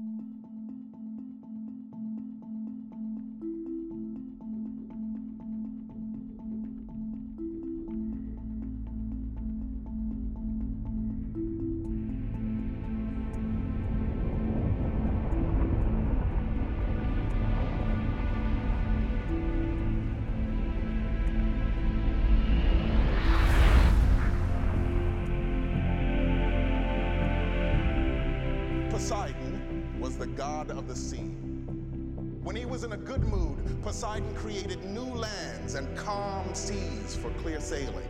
Was the god of the sea. When he was in a good mood, Poseidon created new lands and calm seas for clear sailing.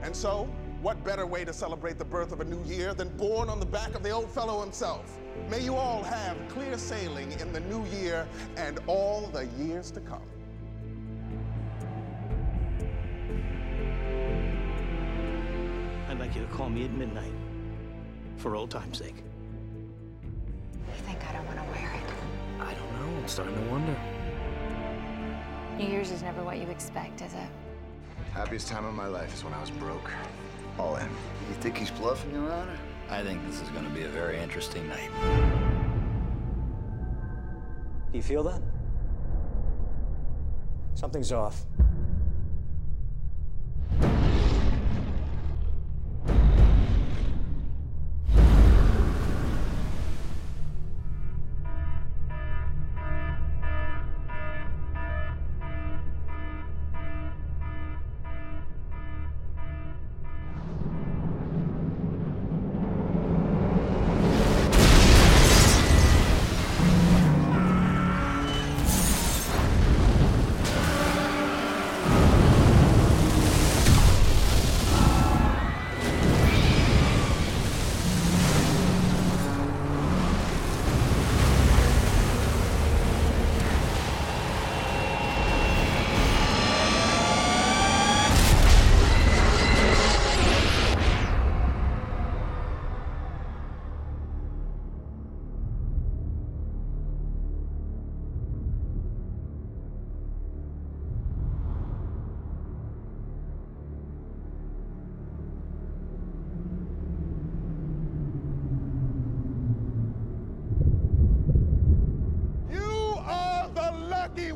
And so, what better way to celebrate the birth of a new year than born on the back of the old fellow himself? May you all have clear sailing in the new year and all the years to come. I'd like you to call me at midnight for old time's sake. You think I don't want to wear it? I don't know. I'm starting to wonder. New Year's is never what you expect, is it? Happiest time of my life is when I was broke. All in. You think he's bluffing, Your Honor? I think this is going to be a very interesting night. Do you feel that? Something's off.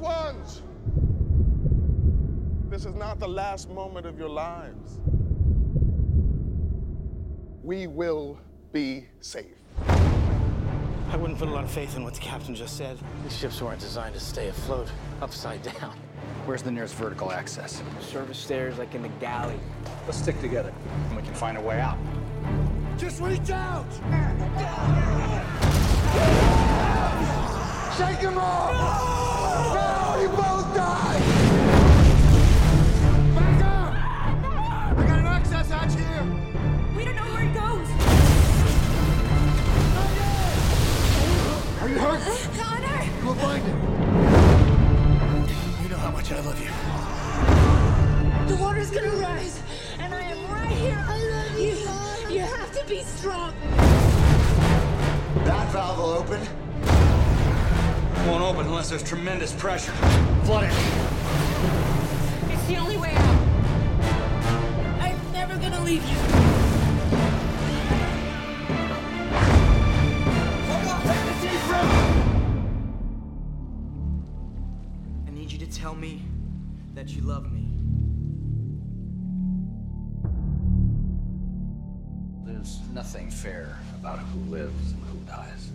Ones. This is not the last moment of your lives. We will be safe. I wouldn't put a lot of faith in what the captain just said. These ships weren't designed to stay afloat upside down. Where's the nearest vertical access? Service stairs like in the galley. Let's stick together, and we can find a way out. Just reach out! Shake him off! An here! We don't know where it goes. Are you hurt? Uh, Conor! We'll find it. You know how much I love you. The water's gonna rise, and I am right here. I love you. You have to be strong. That valve will open. Won't open unless there's tremendous pressure. Flood it. Never you. I need you to tell me that you love me. There's nothing fair about who lives and who dies.